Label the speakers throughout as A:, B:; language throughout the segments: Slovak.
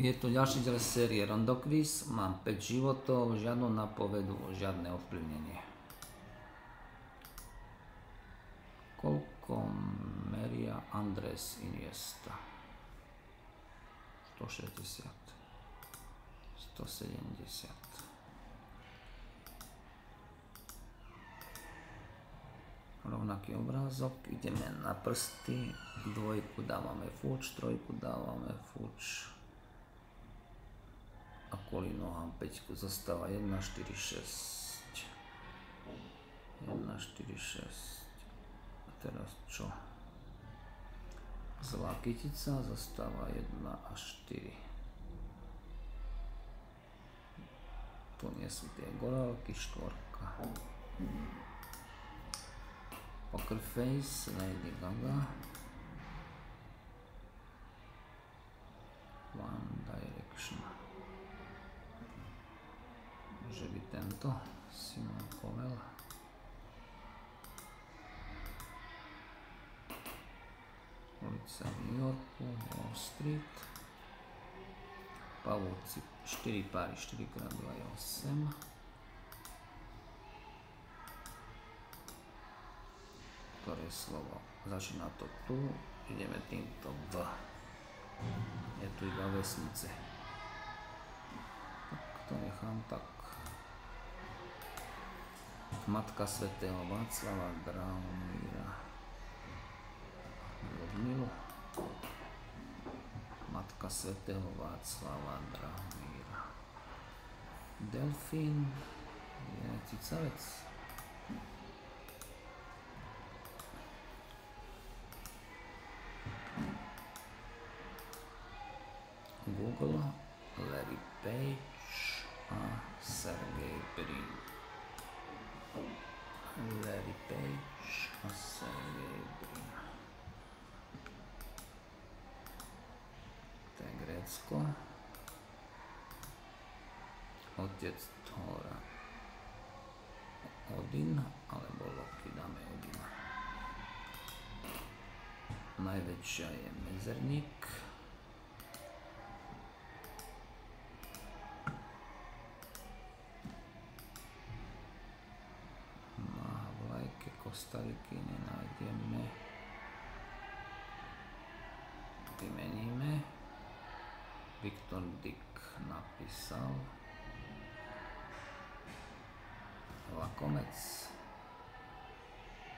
A: Je to ďalší diel série Quiz. Mám 5 životov, žiadnu napovedu, žiadne ovplyvnenie. Koľko meria Andres Iniesta? 160 170 rovnaký obrázok, ideme na prsty, dvojku dávame fuč, trojku dávame fuč, a kvôli nohám 5 zostáva 1, 4, 6. 1, 4, 6. A teraz čo? Zlá kytica zostáva 1 a 4. Tu nie sú tie gorálky, štvorka. Poker Face, Lady Gaga. Že by tento Simon Cowell ulica v New Yorku, Wall Street. Pavúci 4 páry, 4 x 2 je 8 ktoré slovo? Začína to tu ideme týmto v. Je tu iba vesnice. Tak to nechám tak Matka svätého Václava Drahomíra Ludmilu Matka svätého Václava Drahomíra Delfín. Je cicavec Google, Larry Page a Sergej Brin. Larry Page a Sergej Brin. To je Grécko. Otec Thora. Odin, alebo Loki, dáme Odina. Najväčšia je mezerník. Kostariky nenájdeme. Vymeníme. Viktor Dick napísal. Lakomec.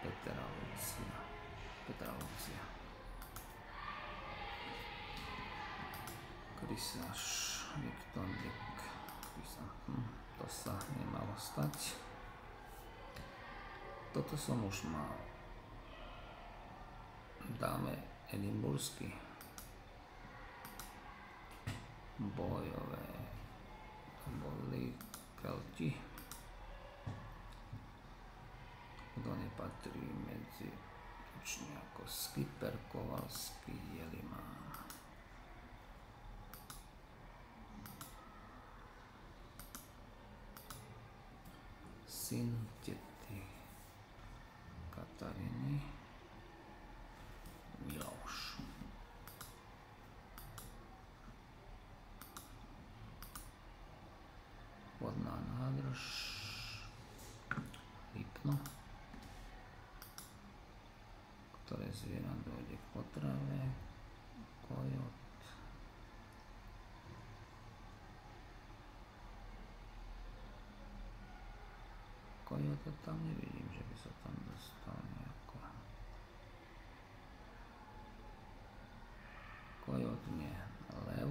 A: Petra Lucia. Petra Lucia. Krysáš. Viktor Dick. Hm, to sa nemalo stať. Toto som už mal. Dáme edimbursky. Bojové. Boli Kelti. Kto nepatrí medzi učne ako Skipper, Kovalský, Jelimán. Syn tety. Kataríny Miloš. Vodná nádrž Lipno, ktoré zviera dojde k potrave, kojot, Kojota tam nevidím, že by sa tam dostal nejako. Nie, lev.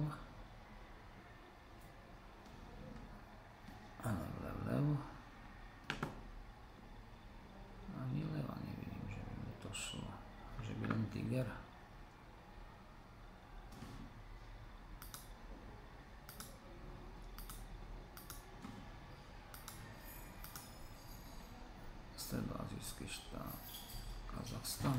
A: Áno, lev, lev. Ani leva nevidím, že by to šlo. Že by len tiger. stredoazijský štát Kazachstan.